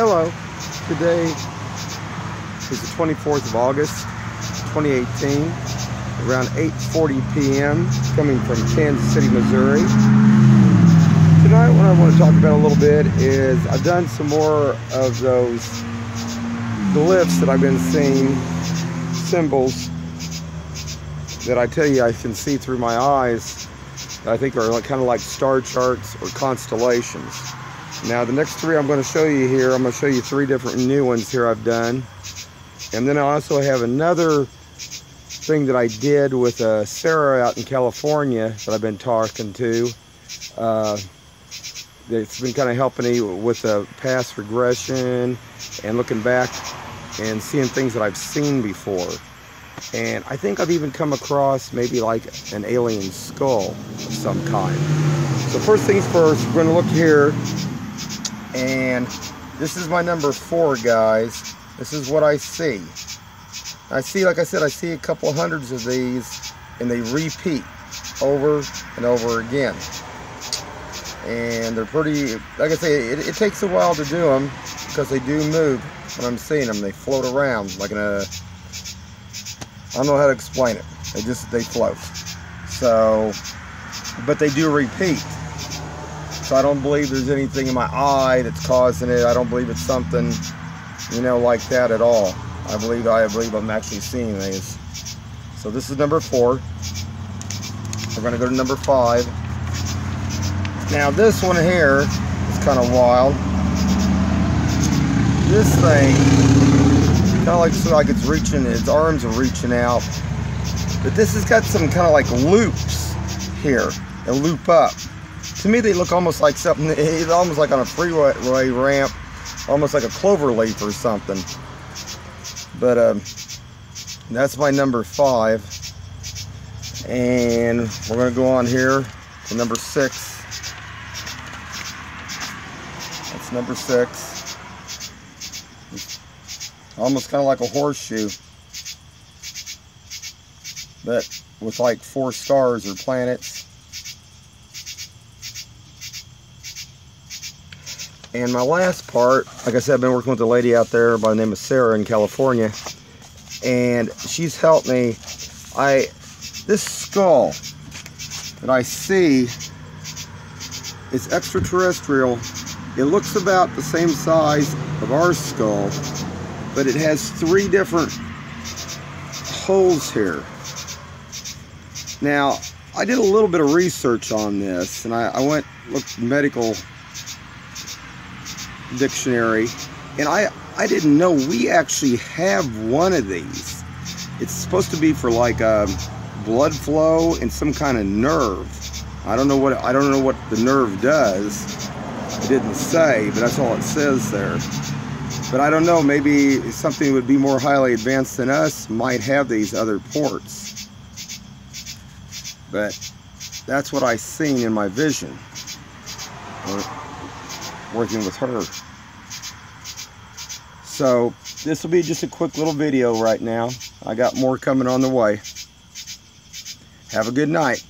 Hello, today is the 24th of August 2018 around 8.40 p.m. coming from Kansas City, Missouri. Tonight what I want to talk about a little bit is I've done some more of those glyphs that I've been seeing, symbols that I tell you I can see through my eyes that I think are kind of like star charts or constellations. Now the next three I'm going to show you here, I'm going to show you three different new ones here I've done. And then I also have another thing that I did with uh, Sarah out in California that I've been talking to. Uh, it's been kind of helping me with the past regression and looking back and seeing things that I've seen before. And I think I've even come across maybe like an alien skull of some kind. So first things first, we're going to look here and this is my number four guys. This is what I see. I see like I said I see a couple hundreds of these and they repeat over and over again. And they're pretty like I say it, it takes a while to do them because they do move when I'm seeing them they float around like in a I don't know how to explain it. They just they float. So but they do repeat so I don't believe there's anything in my eye that's causing it. I don't believe it's something, you know, like that at all. I believe I believe I'm actually seeing these. So this is number four. We're gonna go to number five. Now this one here is kind of wild. This thing, kind of like like it's reaching, its arms are reaching out. But this has got some kind of like loops here. They loop up to me they look almost like something it's almost like on a freeway ramp almost like a clover leaf or something. But um, that's my number five. And we're going to go on here to number six. That's number six. Almost kind of like a horseshoe. But with like four stars or planets And my last part, like I said, I've been working with a lady out there by the name of Sarah in California. And she's helped me. I This skull that I see is extraterrestrial. It looks about the same size of our skull, but it has three different holes here. Now, I did a little bit of research on this, and I, I went looked medical dictionary and I I didn't know we actually have one of these. It's supposed to be for like a um, blood flow and some kind of nerve. I don't know what I don't know what the nerve does. It didn't say but that's all it says there. But I don't know maybe something would be more highly advanced than us might have these other ports. But that's what I seen in my vision working with her. So this will be just a quick little video right now. I got more coming on the way. Have a good night.